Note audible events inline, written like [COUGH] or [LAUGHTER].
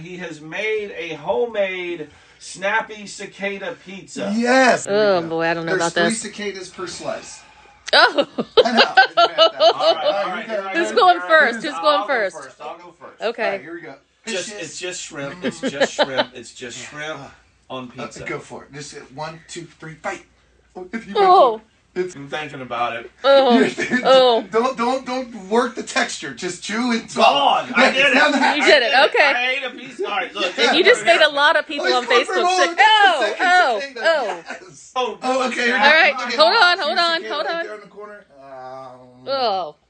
has made a homemade snappy cicada pizza. Yes. Oh boy, I don't know There's about three this. cicadas per slice. Oh, I know. it's [LAUGHS] fantastic. All right, all right, here. I Who's go. going Here I first? Who's going I'll first? Go first. I'll go first. All okay. right, here we go. Just, [LAUGHS] it's just shrimp. It's just shrimp. It's just shrimp on Uh, pizza. go for it. Just uh, one, two, three, fight. If you Oh. want to- it's I'm thinking about it. Oh, [LAUGHS] oh. don't don't don't work the texture. Just chew and swallow. Gone. I did it. Now that- You did it. I Okay. ate a piece. All right, look. Yeah. You just made a lot of people Oh, on he's going for Facebook more. sick. Oh, oh, oh. Yes. Oh, Oh, okay. All right, Okay, hold on, hold on, cicada hold right on. there in the corner. Um, Oh. yeah.